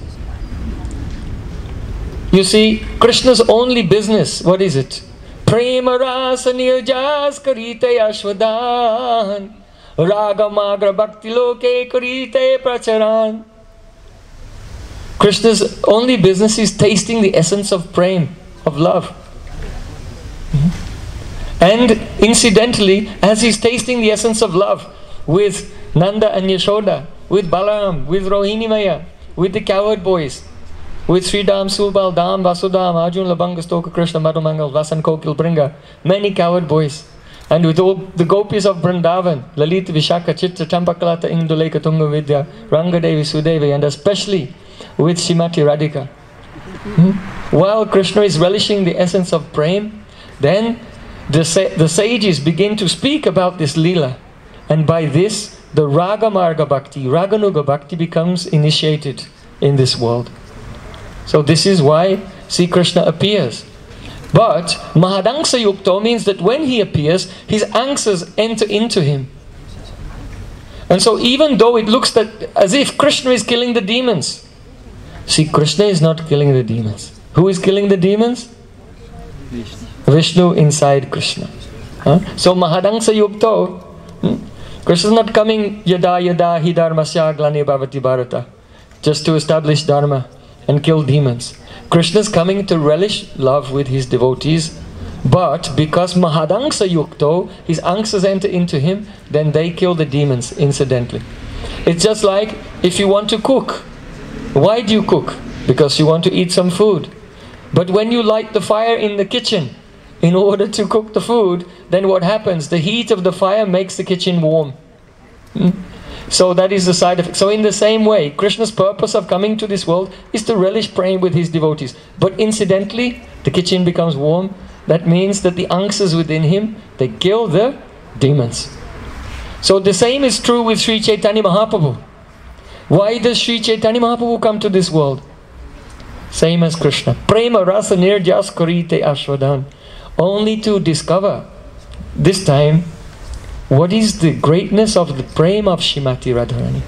You see, Krishna's only business, what is it? Prema rasa nirjas karite ashwadan Ragamagra bhakti loke karite pracharan Krishna's only business is tasting the essence of prem, of love. Hmm? And incidentally, as he's tasting the essence of love with Nanda and Yashoda, with Balaram, with Rohini Maya, with the cowherd boys, with Sri Dam, Subal, Dam, Vasudam, Arjun, Labanga, Stoka, Krishna, Madhumangal, Vasan, Kokil, Bringa, many cowherd boys. And with all the gopis of Vrindavan, Lalita, Vishaka, Chitta, Champakalata, Induleka, Tunga Vidya, Rangadevi, Sudevi, and especially with Shimati Radhika. Hmm? While Krishna is relishing the essence of prem, then the, sa- the sages begin to speak about this lila. And by this, the Raga Marga Bhakti, Raganuga Bhakti becomes initiated in this world. So this is why Sri Krishna appears. But Mahadangsa Yukto means that when he appears, his answers enter into him. And so even though it looks that as if Krishna is killing the demons, see Krishna is not killing the demons. Who is killing the demons? Vishnu inside Krishna. Huh? So Mahadangsa Yukto, hmm? Krishna is not coming yada yada hi dharmasya glani bhavati bharata just to establish dharma and kill demons. Krishna is coming to relish love with his devotees, but because Mahadangsa Yukto, his angsas enter into him, then they kill the demons incidentally. It's just like if you want to cook, Why do you cook? Because you want to eat some food. But when you light the fire in the kitchen in *laughs* order to cook the food, then what happens? The heat of the fire makes the kitchen warm. Hmm? So that is the side effect. So in the same way, Krishna's purpose of coming to this world is to relish praying with his devotees. But incidentally, the kitchen becomes warm. That means that the angsas within him, they kill the demons. So the same is true with Sri Chaitanya Mahaprabhu. Why does Sri Chaitanya Mahaprabhu come to this world? Same as Krishna. Prema rasa nirjas karite ashwadan. Only to discover, this time, what is the greatness of the prema of Shrimati Radharani.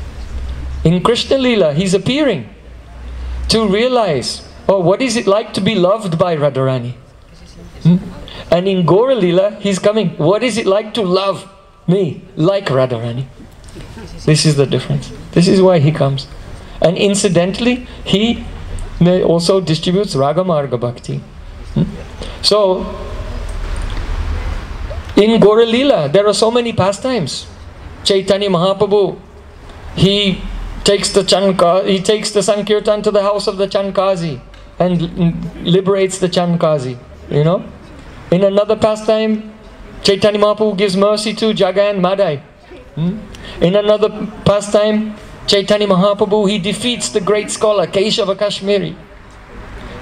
In Krishna Lila, he's appearing to realize, oh, what is it like to be loved by Radharani? Hmm? And in Gora Lila, he's coming, what is it like to love me like Radharani? This is the difference. This is why he comes. And incidentally, he also distributes Raga Marga Bhakti. Hmm? So, in Gora Lila, there are so many pastimes. Chaitanya Mahaprabhu, he takes the Chanka, he takes the Sankirtan to the house of the Chankazi and liberates the Chankazi. You know? In another pastime, Chaitanya Mahaprabhu gives mercy to Jagai Madai. Hmm? In another pastime, Chaitanya Mahaprabhu, he defeats the great scholar Keshava Kashmiri.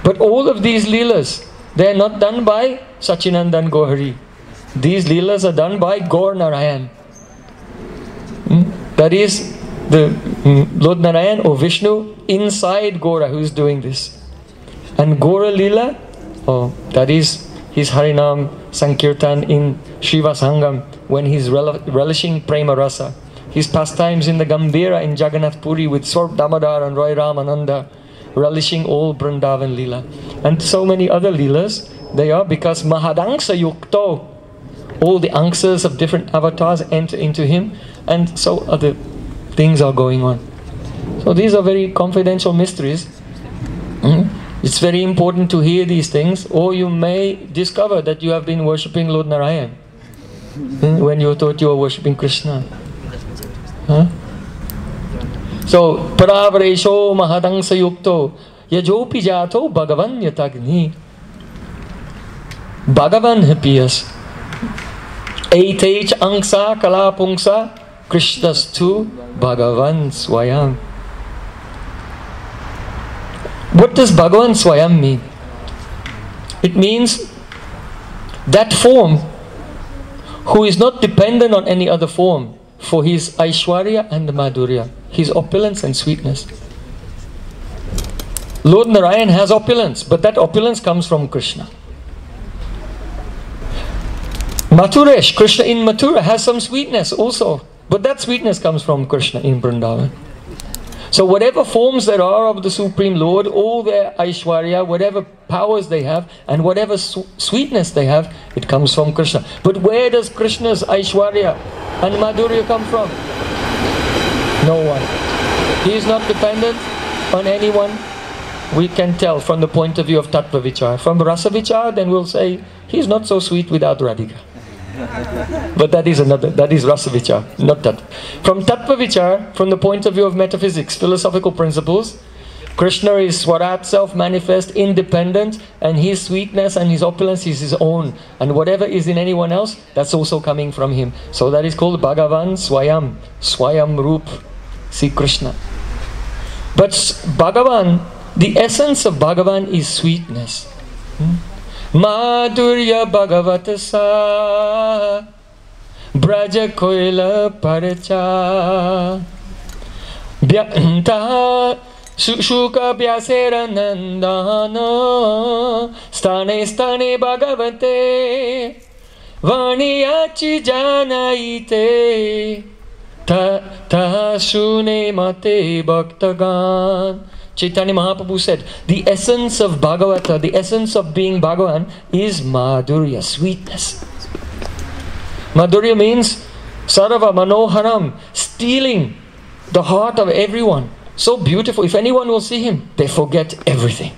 But all of these leelas, they are not done by Sachinandan Gaurahari. These leelas are done by Gaur Narayan. Hmm? That is the hmm, Lord Narayan or Vishnu inside Gora who is doing this. And Gora Leela, oh, that is his Harinam Sankirtan in Srivas Angan when he's rel relishing Prema Rasa. His pastimes in the Gambhira in Jagannath Puri with Swarup Damodar and Roy Ramananda, relishing all Vrindavan Leela. And so many other Leelas, they are because Mahadangsa Yukto, all the angsas of different avatars enter into him, and so other things are going on. So these are very confidential mysteries. Mm? It's very important to hear these things, or you may discover that you have been worshipping Lord Narayan mm, when you thought you were worshipping Krishna. Huh? So, paravresho mahadang sayukto yajopi jato bhagavan yatagni. Bhagavan appears. Eitech angsa kalapungsa Krishnastu Bhagavan Swayam. What does Bhagavan Swayam mean? It means that form who is not dependent on any other form for his Aishwarya and Madhurya, his opulence and sweetness. Lord Narayan has opulence, but that opulence comes from Krishna. Mathuresh, Krishna in Mathura has some sweetness also, but that sweetness comes from Krishna in Vrindavan. So whatever forms there are of the Supreme Lord, all their Aishwarya, whatever powers they have, and whatever su sweetness they have, it comes from Krishna. But where does Krishna's Aishwarya and Madhurya come from? No one. He is not dependent on anyone. We can tell from the point of view of Tattva Vichar. From Rasa Vichar, then we'll say, he's not so sweet without Radhika. *laughs* but that is another, that is Rasavichar, not that. From tattvavichar, from the point of view of metaphysics, philosophical principles, Krishna is Swarat, self-manifest, independent, and his sweetness and his opulence is his own. And whatever is in anyone else, that's also coming from him. So that is called Bhagavan Swayam, Swayam Roop, see Krishna. But Bhagavan, the essence of Bhagavan is sweetness. Hmm? माधुर्य भगवत सा ब्रज कोयल परचा। शुशुक व्यासेर नन्दान स्थाने स्थाने भगवते वाणियाची जानाइते था, सुने मते भक्तगान। Chaitanya Mahaprabhu said, the essence of Bhagavata, the essence of being Bhagavan is Madhurya, sweetness. Madhurya means Sarava Manoharam, stealing the heart of everyone. So beautiful. If anyone will see him, they forget everything.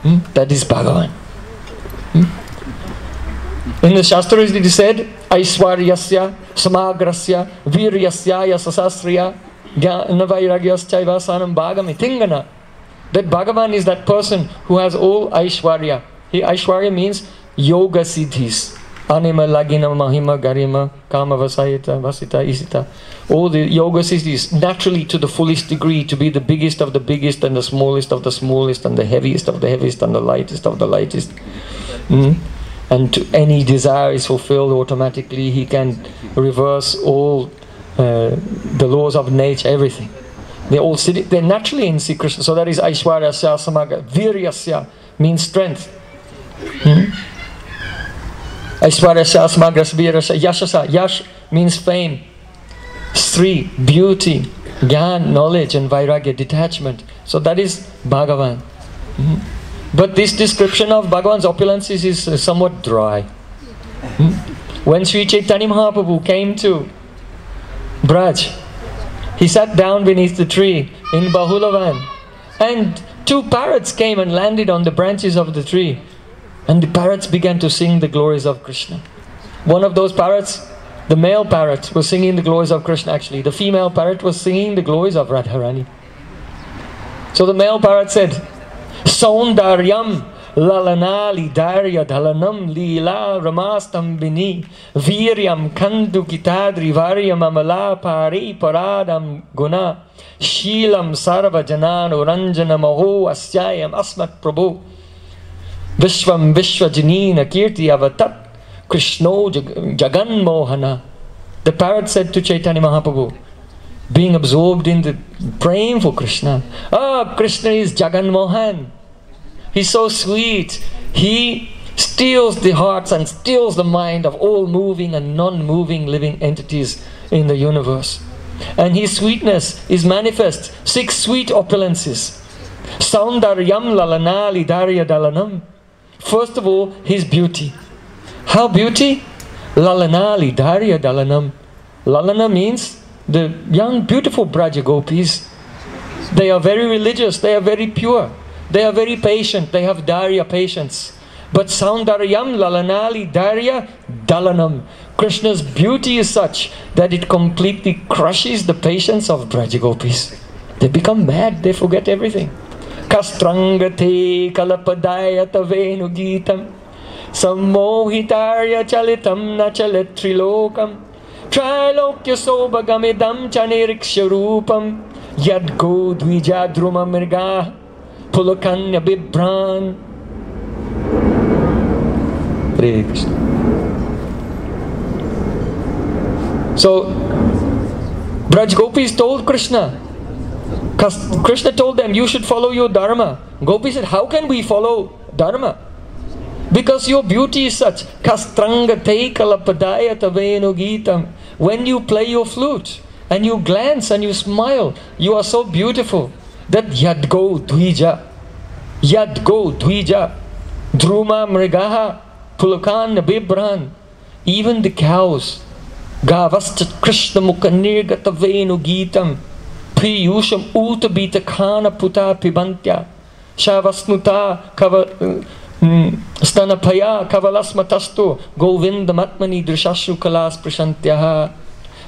Hmm? That is Bhagavan. Hmm? In the Shastras it is said, Aishwaryasya, Samagrasya, Viryasya, Yasasasriya, Jnana Vairagyas Chaivasanam Bhagami Tingana. That Bhagavan is that person who has all Aishwarya. He, Aishwarya means yoga siddhis. Anima, Laghima, Mahima, Garima, Kama, Vasayita, Vasita, Isita. All the yoga siddhis naturally to the fullest degree to be the biggest of the biggest and the smallest of the smallest and the heaviest of the heaviest and the lightest of the lightest. Mm? And to any desire is fulfilled automatically. He can reverse all uh, the laws of nature, everything. They all sit, they're naturally in Sri Krishna. So that is Aishwarya Samaga. Viryasya means strength. Hmm? Aishwarya Samagas Virasya Yashasa. Yash means fame. Sri, beauty, Gyan, knowledge, and Vairagya, detachment. So that is Bhagavan. Hmm? But this description of Bhagavan's opulences is uh, somewhat dry. Hmm? When Sri Chaitanya Mahaprabhu came to Braj, he sat down beneath the tree in Bahulavan and two parrots came and landed on the branches of the tree and the parrots began to sing the glories of Krishna. One of those parrots, the male parrot, was singing the glories of Krishna actually. The female parrot was singing the glories of Radharani. So the male parrot said, Saundaryam lalanali darya dhalanam lila ramastambini viryam kandu kitadri varyam amala pari paradam guna shilam sarva janano ranjana maho asyayam asmat prabhu Vishvam Vishwajanina Kirti Avatat Krishno Jagan Mohana. The parrot said to Chaitanya Mahaprabhu, being absorbed in the praying for Krishna. Ah, Krishna is Jagan Mohan. He's so sweet. He steals the hearts and steals the mind of all moving and non-moving living entities in the universe. And his sweetness is manifest. Six sweet opulences. Saundaryam lalanali darya dalanam. First of all, his beauty. How beauty? Lalanali Darya Dalanam. Lalana means the young, beautiful Braja Gopis. They are very religious, they are very pure, they are very patient, they have Darya patience. But Saundaryam Lalanali Darya Dalanam. Krishna's beauty is such that it completely crushes the patience of Braja Gopis. They become mad, they forget everything. Kastrangate kalapadayata venugitam Sammohitarya chalitam na chalit trilokam Trilokya sobagamidam chaniriksha rupam Yadgo dvijadruma mirga Hare Krishna So Braj Gopis told Krishna Krishna told them, you should follow your dharma. Gopi said, how can we follow dharma? Because your beauty is such. Kastranga tavenu gitam. When you play your flute and you glance and you smile, you are so beautiful. That yadgo dvija, yadgo dvija, druma mrigaha, pulakan bibran, even the cows, gavasta krishna mukhanirgata venu gitam, Priyusham utabita kana puta pibantya. Shavasnuta kava kavalasmatastu govindamatmani drishashu kalas prashantyaha.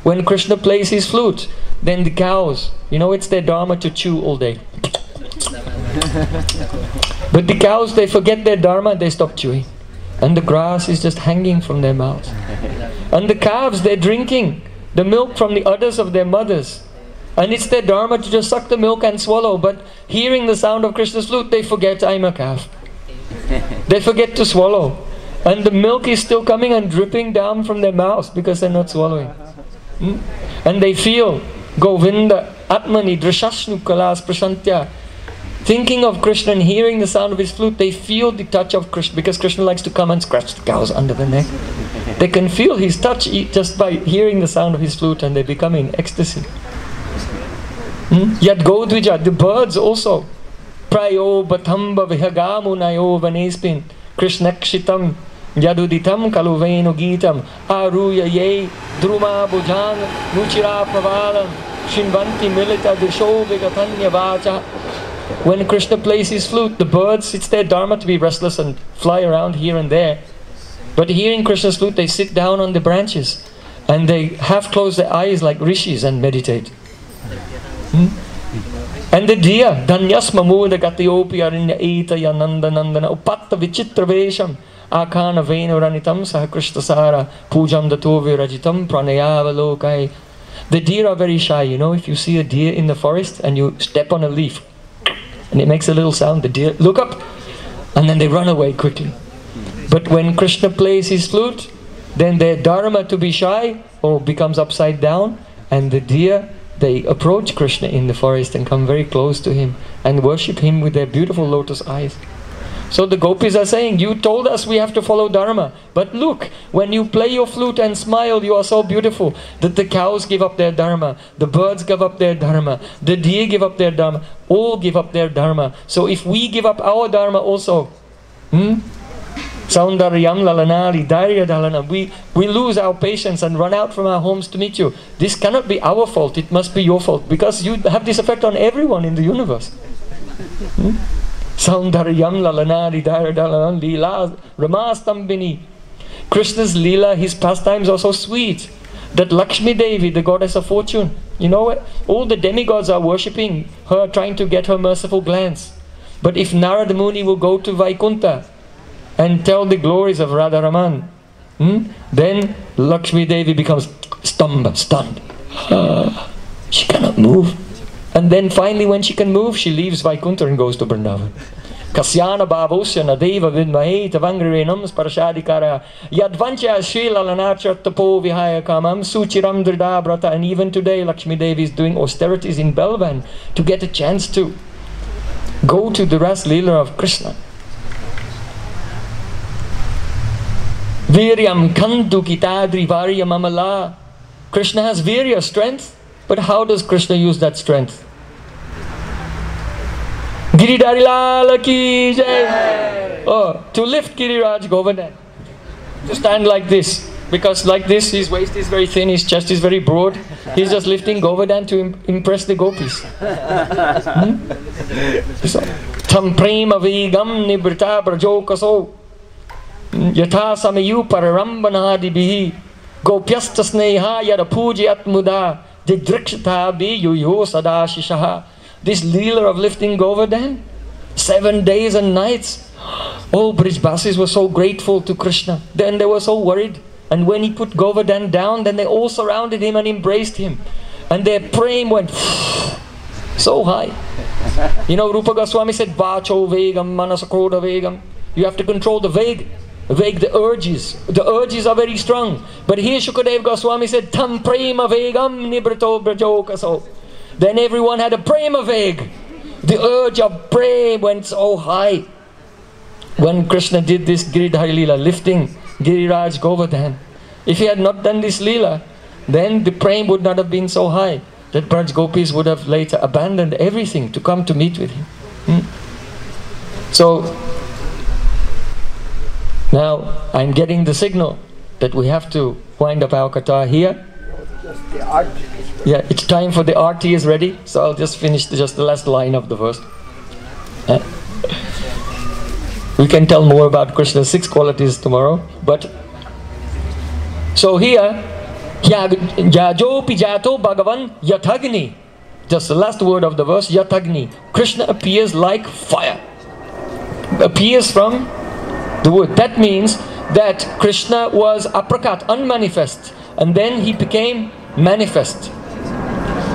When Krishna plays his flute, then the cows, you know, it's their dharma to chew all day. but the cows, they forget their dharma, and they stop chewing. And the grass is just hanging from their mouths. And the calves, they're drinking the milk from the udders of their mothers. And it's their dharma to just suck the milk and swallow. But hearing the sound of Krishna's flute, they forget I'm a calf. they forget to swallow. And the milk is still coming and dripping down from their mouths because they're not swallowing. Hmm? And they feel Govinda, Atmani, Drashashnu Kalas Prasantya. Thinking of Krishna and hearing the sound of his flute, they feel the touch of Krishna because Krishna likes to come and scratch the cows under the neck. They can feel his touch just by hearing the sound of his flute and they become in ecstasy. Hmm? Yet Godvija, the birds also. Prayo Bathamba Vihagamu Nayo Vanespin Krishnakshitam Yaduditam Kaluvenu Gitam Aruya Ye Druma Nuchira Shinvanti Milita Vacha When Krishna plays his flute, the birds, it's their dharma to be restless and fly around here and there. But hearing Krishna's flute, they sit down on the branches and they half close their eyes like rishis and meditate. Hmm? And the deer, Dhanyas Mamuda Gatiopi Arinya Eta Yananda Nandana Upatta Vichitra Vesham Akana Venuranitam Sahakrishta Sara Pujam Datovi Rajitam Pranayava Lokai. The deer are very shy, you know, if you see a deer in the forest and you step on a leaf and it makes a little sound, the deer look up and then they run away quickly. But when Krishna plays his flute, then their dharma to be shy or becomes upside down and the deer they approach Krishna in the forest and come very close to him and worship him with their beautiful lotus eyes. So the gopis are saying, You told us we have to follow Dharma. But look, when you play your flute and smile, you are so beautiful that the cows give up their Dharma, the birds give up their Dharma, the deer give up their Dharma, all give up their Dharma. So if we give up our Dharma also, hmm? Saundaryam lalanali dairya dalana. We, we lose our patience and run out from our homes to meet you. This cannot be our fault, it must be your fault because you have this effect on everyone in the universe. Hmm? Saundaryam lalanali dairya dalana lila ramastambini. Krishna's lila, his pastimes are so sweet that Lakshmi Devi, the goddess of fortune, you know what? All the demigods are worshipping her, trying to get her merciful glance. But if Narada Muni will go to Vaikunta, and tell the glories of Radharaman, hmm? then Lakshmi Devi becomes stunned, stunned. *gasps* She cannot move. And then finally when she can move, she leaves Vaikunta and goes to Vrindavan. Kasyana bhavosya nadeva vidmahe tavangrirenam sparashadikara yadvancha shrilalanachar tapo vihaya kamam suchiram drida and even today Lakshmi Devi is doing austerities in Belvan to get a chance to go to the Ras Leela of Krishna. Viryam kantu kitadri varya mamala. Krishna has virya, strength. But how does Krishna use that strength? Giridhari Lala ki jai. Oh, to lift Giriraj Govardhan. To stand like this. Because like this, his waist is very thin, his chest is very broad. He's just lifting Govardhan to im impress the gopis. hmm? So, Tam prema vigam nibrita brajokaso. यथा समयु पररम्बनादिभिः गोप्यस्तस्नेहा यद muda didrikshata yuyo sadashishaha. This leela of lifting Govardhan, seven days and nights. Oh, all Brijbasis were so grateful to Krishna. Then they were so worried. And when he put Govardhan down, then they all surrounded him and embraced him. And their prem went *sighs* so high. You know, Rupa Goswami said, Vacho Vegam, Manasakroda Vegam. You have to control the Veg Veg, the urges. The urges are very strong. But here Shukadev Goswami said, Tam prema vegam nibrito brajokaso. Then everyone had a prema veg. The urge of prem went so high. When Krishna did this Giridhari Leela, lifting Giriraj Govardhan, if he had not done this Leela, then the prem would not have been so high that Braj Gopis would have later abandoned everything to come to meet with him. Hmm? So now, I'm getting the signal that we have to wind up our kata here. Yeah, it's time for the arti is ready, so I'll just finish the, just the last line of the verse. Uh, we can tell more about Krishna's six qualities tomorrow, but so here, Jajopi Jato Bhagavan Yathagni, just the last word of the verse, Yathagni. Krishna appears like fire, appears from the word. That means that Krishna was aprakat, unmanifest, and then he became manifest.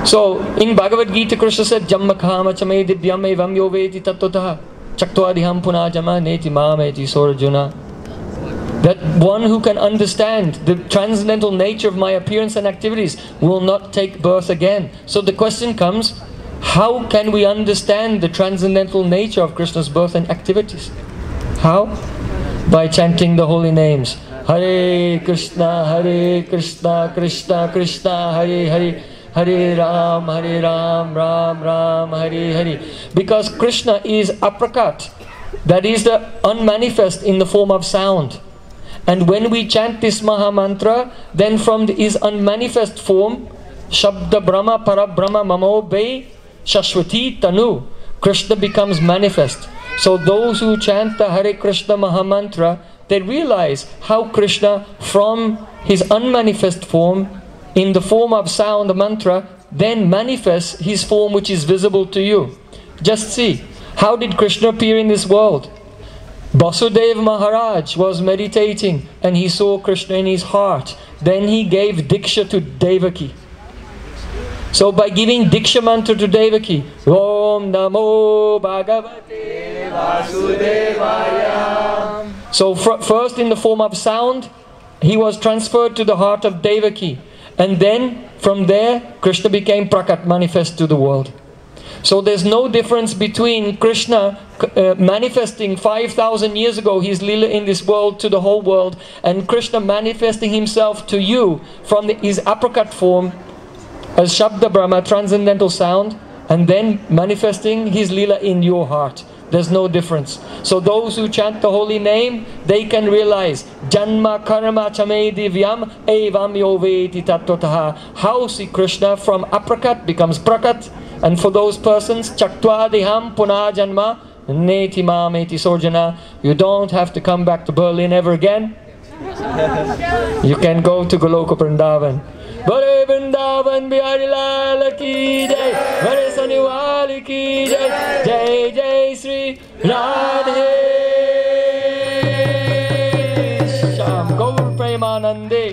So in Bhagavad Gita, Krishna said, Jammakama chame divyam evam yo veti tattvatah chaktvadiham punajama neti mameti sorajuna. That one who can understand the transcendental nature of my appearance and activities will not take birth again. So the question comes, how can we understand the transcendental nature of Krishna's birth and activities? How? by chanting the holy names. Hare Krishna, Hare Krishna, Krishna Krishna, Hare Hare. Hare Ram, Hare Ram, Ram Ram, Hare Hare. Because Krishna is aprakat, that is the unmanifest in the form of sound. And when we chant this Maha Mantra, then from his unmanifest form, Shabda Brahma Para Brahma Mamo Be Shashwati Tanu, Krishna becomes manifest. So those who chant the Hare Krishna Mahamantra, they realize how Krishna from his unmanifest form, in the form of sound mantra, then manifests his form which is visible to you. Just see, how did Krishna appear in this world? Basudev Maharaj was meditating and he saw Krishna in his heart. Then he gave Diksha to Devaki. So by giving Diksha mantra to Devaki, Om Namo Bhagavate Vasudevaya. So first in the form of sound, he was transferred to the heart of Devaki. And then from there, Krishna became Prakat, manifest to the world. So there's no difference between Krishna uh, manifesting 5,000 years ago his lila in this world to the whole world and Krishna manifesting himself to you from the, his aprakat form as Shabda Brahma, transcendental sound, and then manifesting his lila in your heart. There's no difference. So those who chant the holy name, they can realize Janma Karma Chame Divyam Evam Yoveti Tattotaha. How Sri Krishna from aprakat becomes prakat. And for those persons, Tyaktva Deham Puna Janma Neti Mameti So'rjuna. You don't have to come back to Berlin ever again. You can go to Goloka Vrindavan. बड़े वृंदावन बिहारी लाल की जय। बड़े शनिवार की जय। जय जय श्री राधे। श्याम गौर प्रेमानंदे।